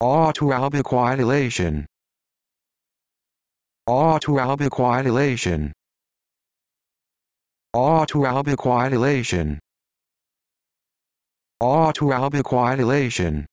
autoalbicoagulation auto albicoagulation auto albicoagulation